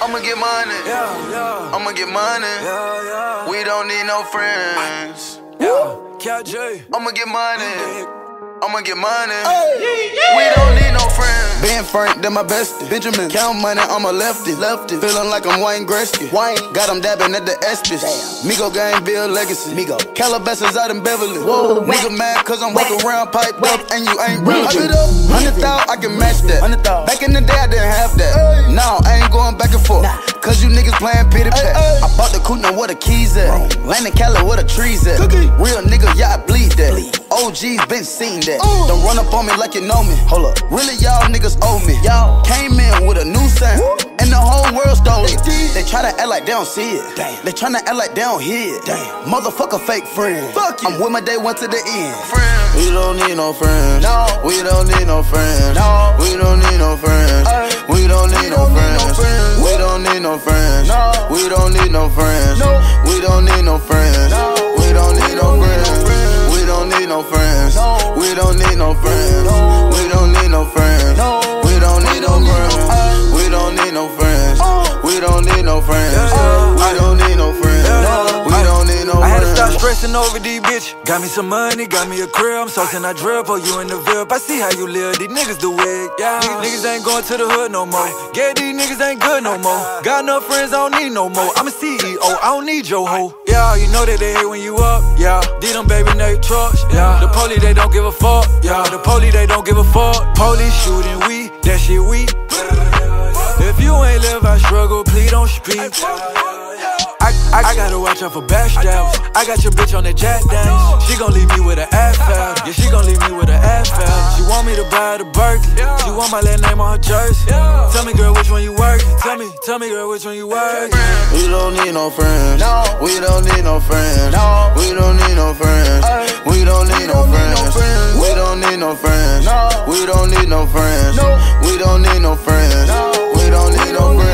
I'ma get money. Yeah, yeah. I'ma get money. Yeah, yeah. We don't need no friends. Yeah. Kap G. I'ma get money. I'ma get money. We don't need no friends. Ben Frank, then my bestie. Benjamin, count money, I'm a lefty. Lefty, feeling like I'm Wayne Gretzky. Wayne, got him dabbing at the ESPYs. Migo gang, build legacy. Migo, Calabasas out in Beverly. Whoa, nigga mad cause I'm walking around piped up and you ain't relevant. Hundred thousand, I can match that. Back in the day, I didn't have that. Now I ain't going and forth. Cause you niggas playing pity pat. I bought the now where the keys at? Landing Cali, where the trees at? Real nigga, yeah, I bleed that. OG's been seen that. Don't run up on me like you know me. Hold up. Really, y'all niggas owe me. Y'all came in with a new sound. And the whole world stole it. They try to act like they don't see it. They tryna act like they don't hear it. Motherfucker, fake friend. Fuck you. I'm with my day one to the end. Friends. We don't need no friends. No. We don't need no friends. No. We don't need no friends. Ay. We don't need no friends. Need no friends. We don't need no friends. We don't need no don't need no friends. friends. We don't need no friends. We don't need no friends. Over these bitch. Got me some money, got me a crib. I'm saucing I drip for you in the VIP. I see how you live. These niggas do it. Yeah. These niggas ain't going to the hood no more. Yeah, these niggas ain't good no more. Got no friends, I don't need no more. I'm a CEO, I don't need your hoe. Yeah, you know that they hate when you up. Yeah. Did them baby Nate trucks. Yeah. The police, they don't give a fuck. Yeah. The police, they don't give a fuck. Police shooting we, that shit we. If you ain't live, I struggle, please don't speak. I, I, I gotta watch out for bash jabs. I got your bitch on the jack dance. She gon' leave me with an ass foul. Yeah, she gon' leave me with an ass foul. She want me to buy her the Berkeley. She want my last name on her jersey. Tell me, girl, which one you work? Tell me, tell me, girl, which one you work? We don't need no friends. No. We don't need no friends. No. We don't need no friends. Ay. We don't need no friends. We don't need no friends. friends. We don't need no friends. No. We don't need no friends. No. We don't need no friends. No.